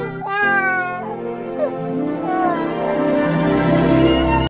Bye.